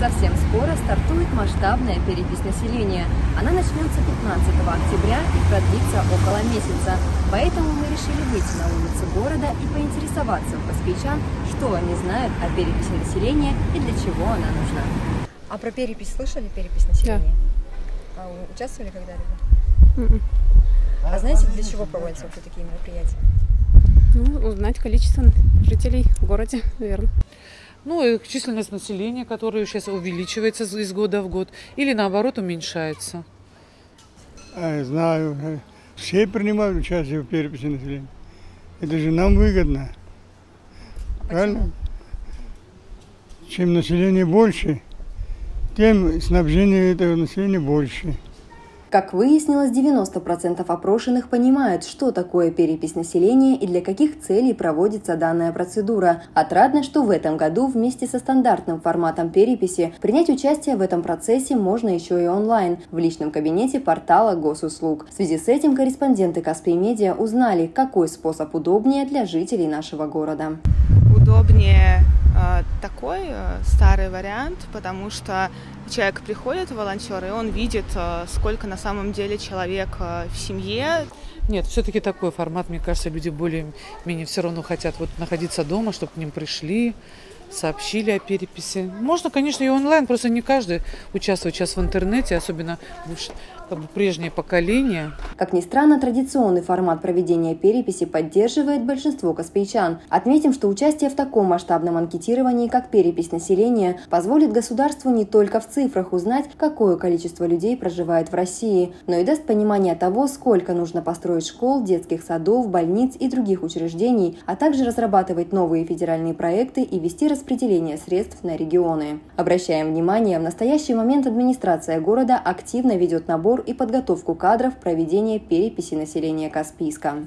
Совсем скоро стартует масштабная перепись населения. Она начнется 15 октября и продлится около месяца. Поэтому мы решили выйти на улицы города и поинтересоваться у каспийчан, что они знают о переписи населения и для чего она нужна. А про перепись слышали? Перепись населения? А вы участвовали когда-либо? Мгм. А знаете, для чего проводятся вообще такие мероприятия? Ну, узнать количество жителей в городе, наверное. Ну, и численность населения, которая сейчас увеличивается из года в год, или наоборот уменьшается. А, знаю. э, Все принимают участие в переписи населения. Это же нам выгодно. Правильно? Чем население больше, тем снабжение этого населения больше. Как выяснилось, 90% опрошенных понимают, что такое перепись населения и для каких целей проводится данная процедура. Отрадно, что в этом году вместе со стандартным форматом переписи принять участие в этом процессе можно еще и онлайн, в личном кабинете портала госуслуг. В связи с этим корреспонденты Каспий Медиа узнали, какой способ удобнее для жителей нашего города. Удобнее э, такой э, старый вариант, потому что человек приходит, волонтер, и он видит, э, сколько на самом деле человек в семье. Нет, все-таки такой формат, мне кажется, люди более-менее все равно хотят вот находиться дома, чтобы к ним пришли, сообщили о переписи. Можно, конечно, и онлайн, просто не каждый участвует сейчас в интернете, особенно как бы прежнее поколение. Как ни странно, традиционный формат проведения переписи поддерживает большинство каспийчан. Отметим, что участие в таком масштабном анкетировании, как перепись населения, позволит государству не только в цифрах узнать, какое количество людей проживает в России, но и даст понимание того, сколько нужно построить школ, детских садов, больниц и других учреждений, а также разрабатывать новые федеральные проекты и вести распределение средств на регионы. Обращаем внимание, в настоящий момент администрация города активно ведет набор и подготовку кадров проведения переписи населения Каспийска.